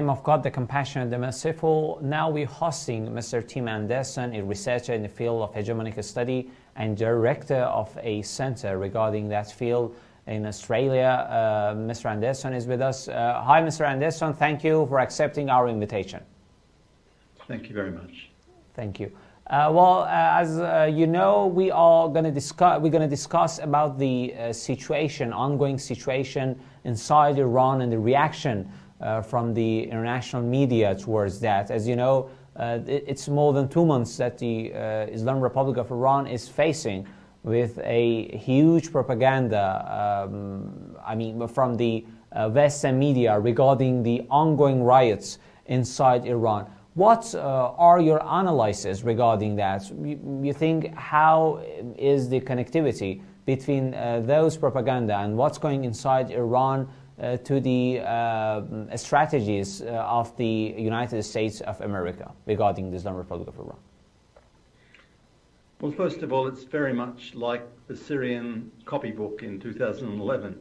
name of God, the Compassionate, the Merciful. Now we're hosting Mr. Tim Anderson, a researcher in the field of hegemonic study and director of a center regarding that field in Australia. Uh, Mr. Anderson is with us. Uh, hi, Mr. Anderson. Thank you for accepting our invitation. Thank you very much. Thank you. Uh, well, uh, as uh, you know, we are going to discuss. We're going to discuss about the uh, situation, ongoing situation inside Iran, and the reaction uh, from the international media towards that. As you know, uh, it, it's more than two months that the Islamic Republic of Iran is facing with a huge propaganda. Um, I mean, from the Western media regarding the ongoing riots inside Iran. What uh, are your analyses regarding that? You, you, think how is the connectivity between uh, those propaganda and what's going inside Iran uh, to the uh, strategies uh, of the United States of America regarding the Islamic Republic of Iran? Well, first of all, it's very much like the Syrian copybook in 2011,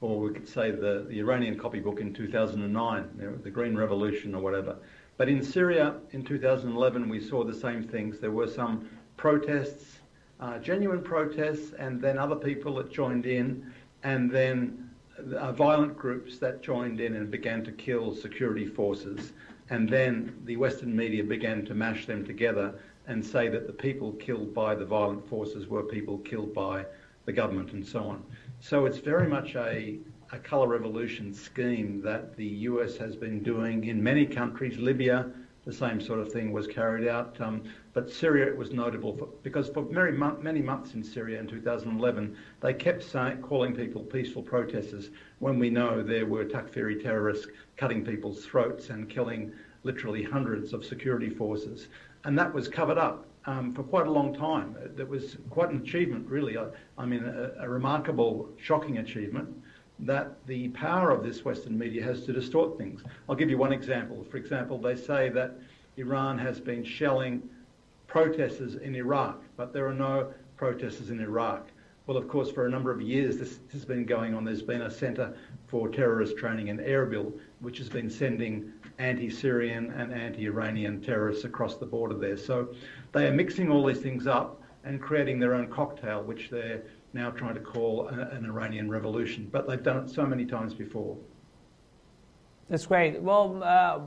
or we could say the, the Iranian copybook in 2009, the Green Revolution or whatever. But in Syria in 2011, we saw the same things. There were some protests, uh, genuine protests, and then other people that joined in, and then uh, violent groups that joined in and began to kill security forces. And then the Western media began to mash them together and say that the people killed by the violent forces were people killed by the government and so on. So it's very much a a colour revolution scheme that the US has been doing in many countries. Libya, the same sort of thing was carried out. Um, but Syria it was notable for, because for many, many months in Syria in 2011, they kept saying, calling people peaceful protesters when we know there were Takfiri terrorists cutting people's throats and killing literally hundreds of security forces. And that was covered up um, for quite a long time. That was quite an achievement, really. I, I mean, a, a remarkable, shocking achievement that the power of this Western media has to distort things. I'll give you one example. For example, they say that Iran has been shelling protesters in Iraq, but there are no protesters in Iraq. Well, of course, for a number of years this has been going on. There's been a centre for terrorist training in Erbil, which has been sending anti-Syrian and anti-Iranian terrorists across the border there. So they are mixing all these things up and creating their own cocktail, which they're now trying to call an Iranian revolution. But they've done it so many times before. That's great. Well, uh,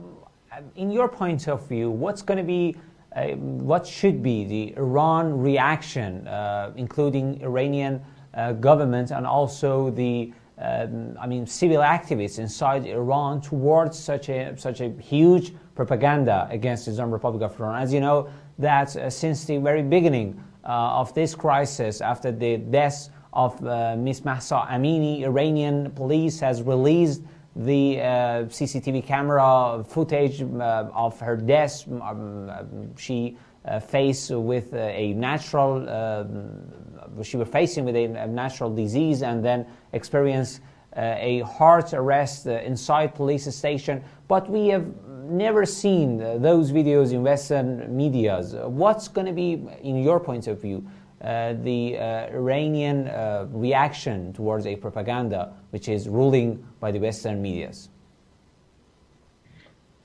in your point of view, what's going to be, uh, what should be the Iran reaction, uh, including Iranian uh, government and also the, um, I mean, civil activists inside Iran towards such a such a huge propaganda against the Islamic Republic of Iran? As you know, that uh, since the very beginning of this crisis after the death of uh, Ms. Mahsa Amini. Iranian police has released the uh, CCTV camera footage uh, of her death. Um, she uh, faced with a natural, um, she was facing with a, natural disease and then experienced a heart arrest inside police station. But we have never seen those videos in Western medias. What's going to be, in your point of view, uh, the uh, Iranian uh, reaction towards a propaganda which is ruling by the Western medias?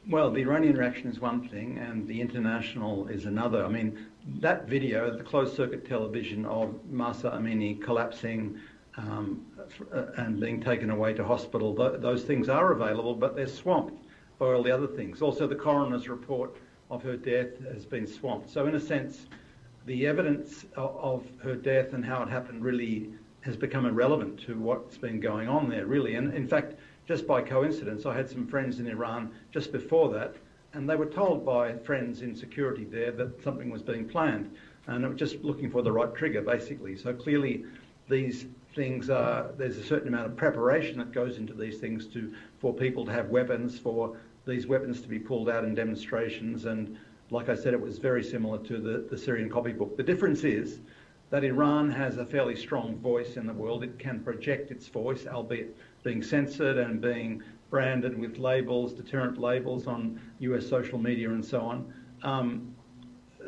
Well, the Iranian reaction is one thing, and the international is another. I mean, that video, the closed circuit television of Mahsa Amini collapsing um, and being taken away to hospital, th- those things are available, but they're swamped by all the other things. Also, the coroner's report of her death has been swamped. So, in a sense, the evidence of, her death and how it happened really has become irrelevant to what's been going on there, really. And in fact, just by coincidence, I had some friends in Iran just before that, and they were told by friends in security there that something was being planned, and it was just looking for the right trigger, basically. So clearly, these things are there's a certain amount of preparation that goes into these things to for people to have weapons, for these weapons to be pulled out in demonstrations. And like I said, it was very similar to the, the Syrian copybook. The difference is that Iran has a fairly strong voice in the world. It can project its voice, albeit being censored and being branded with labels, deterrent labels on US social media and so on. Um,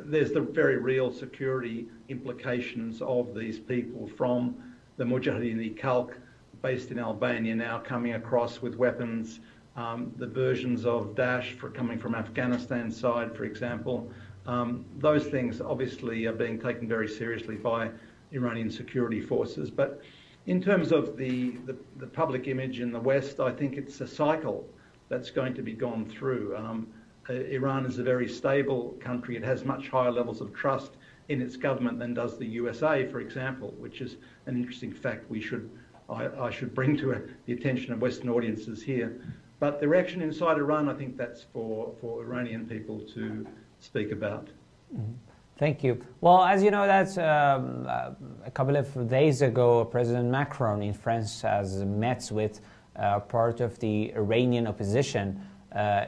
there's the very real security implications of these people from the Mujahideen Khalq based in Albania now coming across with weapons um, the versions of Daesh for coming from Afghanistan side, for example. Um, those things obviously are being taken very seriously by Iranian security forces. But in terms of the, the, the public image in the West, I think it's a cycle that's going to be gone through. Um, Iran is a very stable country. It has much higher levels of trust in its government than does the USA, for example, which is an interesting fact we should I, I should bring to the attention of Western audiences here. But the reaction inside Iran, I think that's for, for Iranian people to speak about. Mm-hmm. Thank you. Well, as you know, that um, uh, a couple of days ago, President Macron in France has met with uh, part of the Iranian opposition uh,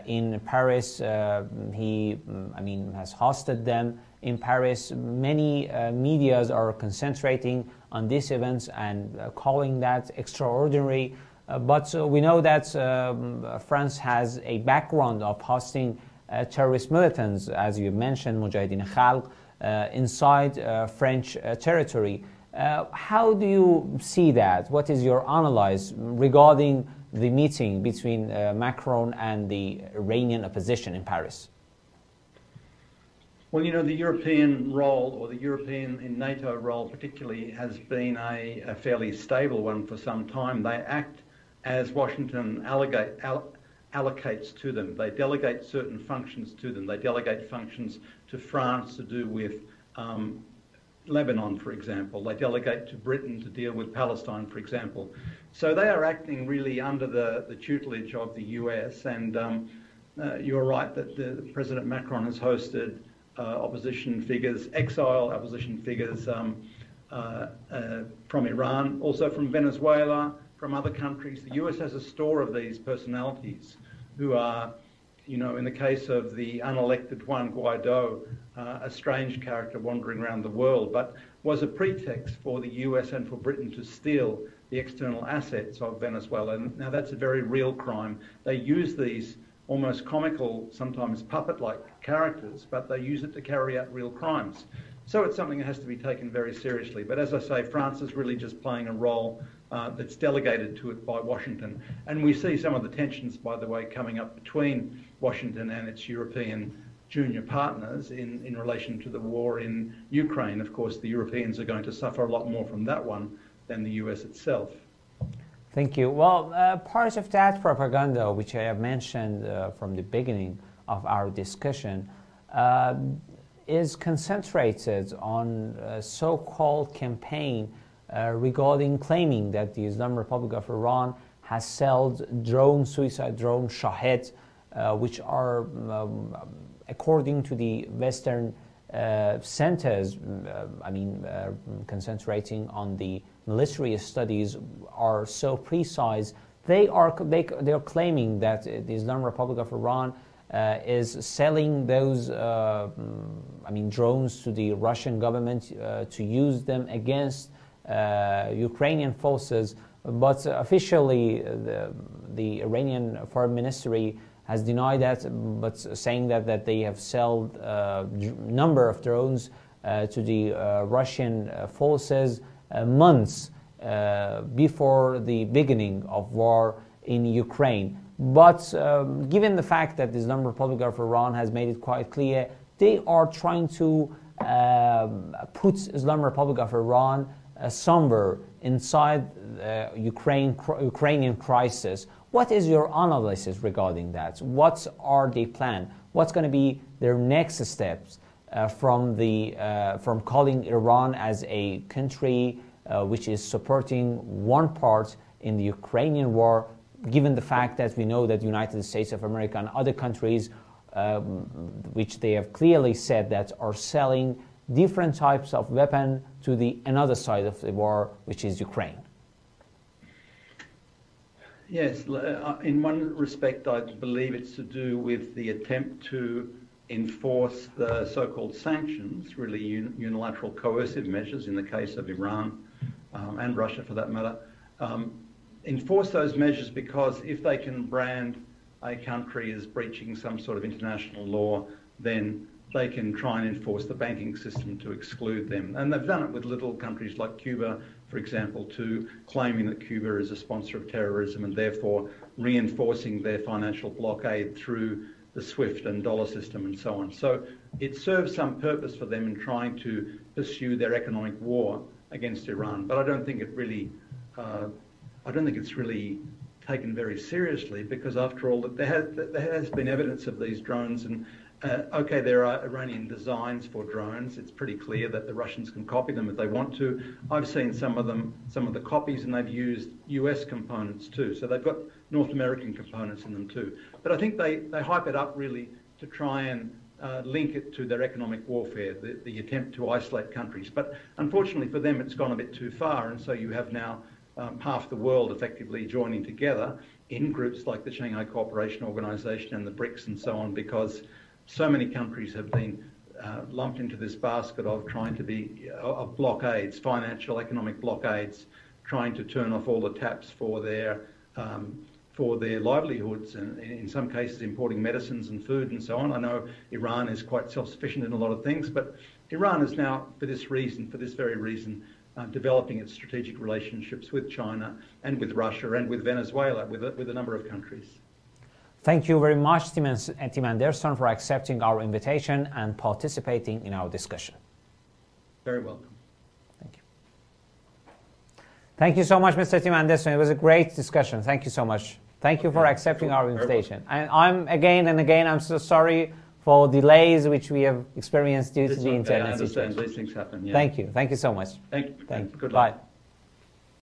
in Paris. Uh, he, I mean, has hosted them in Paris. Many uh, medias are concentrating on these events and uh, calling that extraordinary. Uh, but uh, we know that um, France has a background of hosting uh, terrorist militants, as you mentioned, Mujahideen Khalq, uh, inside French territory. how do you see that? What is your analysis regarding the meeting between Macron and the Iranian opposition in Paris? Well, you know, the European role, or the European in NATO role particularly, has been a, a fairly stable one for some time. They act as Washington allocate, all, allocates to them. They delegate certain functions to them. They delegate functions to France to do with um, Lebanon, for example. They delegate to Britain to deal with Palestine, for example. So they are acting really under the, the tutelage of the US. And um, uh, you're right that the, President Macron has hosted uh, opposition figures, exile opposition figures um, uh, uh, from Iran, also from Venezuela, from other countries. The US has a store of these personalities who are, you know, in the case of the unelected Juan Guaido, uh, a strange character wandering around the world, but was a pretext for the US and for Britain to steal the external assets of Venezuela. And now that's a very real crime. They use these almost comical, sometimes puppet-like characters, but they use it to carry out real crimes. So it's something that has to be taken very seriously. But as I say, France is really just playing a role uh, that's delegated to it by Washington. And we see some of the tensions, by the way, coming up between Washington and its European junior partners in, in relation to the war in Ukraine. Of course, the Europeans are going to suffer a lot more from that one than the US itself. Thank you. Well, uh, part of that propaganda, which I have mentioned uh, from the beginning of our discussion, uh, is concentrated on a so called campaign uh, regarding claiming that the Islamic Republic of Iran has sold drone, suicide drone Shahed, which are, um, according to the Western uh, centers, I mean, concentrating on the military studies are so precise. They are, they, they are claiming that the Islamic Republic of Iran uh, is selling those, uh, I mean, drones to the Russian government uh, to use them against uh, Ukrainian forces. But officially, the, the Iranian Foreign Ministry has denied that, but saying that, that they have sold a uh, number of drones uh, to the Russian forces uh, months uh, before the beginning of war in Ukraine. But um, given the fact that the Islamic Republic of Iran has made it quite clear, they are trying to uh, put Islamic Republic of Iran uh, somewhere inside the Ukraine, Ukrainian crisis. What is your analysis regarding that? What are they plan? What's going to be their next steps uh, from, the, uh, from calling Iran as a country uh, which is supporting one part in the Ukrainian war, given the fact that we know that the United States of America and other countries, um, which they have clearly said that are selling different types of weapon to the another side of the war, which is Ukraine. Yes, uh, in one respect, I believe it's to do with the attempt to enforce the so-called sanctions, really unilateral coercive measures in the case of Iran um, and Russia for that matter, um, enforce those measures because if they can brand a country as breaching some sort of international law, then they can try and enforce the banking system to exclude them. And they've done it with little countries like Cuba, for example, to claiming that Cuba is a sponsor of terrorism and therefore reinforcing their financial blockade through the SWIFT and dollar system and so on. So it serves some purpose for them in trying to pursue their economic war against Iran. But I don't think it really, uh, I don't think it's really taken very seriously because after all, there has, there has been evidence of these drones and uh, okay, there are Iranian designs for drones. It's pretty clear that the Russians can copy them if they want to. I've seen some of them, some of the copies, and they've used US components too. So they've got North American components in them too. But I think they, they hype it up really to try and uh, link it to their economic warfare, the, the attempt to isolate countries. But unfortunately for them, it's gone a bit too far, and so you have now um, half the world effectively joining together in groups like the Shanghai Cooperation Organization and the BRICS and so on because so many countries have been uh, lumped into this basket of trying to be uh, of blockades, financial, economic blockades, trying to turn off all the taps for their um, for their livelihoods, and in some cases importing medicines and food and so on. I know Iran is quite self-sufficient in a lot of things, but Iran is now, for this reason, for this very reason, uh, developing its strategic relationships with China and with Russia and with Venezuela, with a, with a number of countries. Thank you very much, Tim, and, Tim Anderson, for accepting our invitation and participating in our discussion. Very welcome. Thank you. Thank you so much, Mr. Tim Anderson. It was a great discussion. Thank you so much. Thank you for accepting our invitation. And I'm again and again, I'm so sorry for delays which we have experienced due it's to the okay. internet I understand situation. these things happen. Yeah. Thank you. Thank you so much. Thank you. Thank you. Good Bye. luck.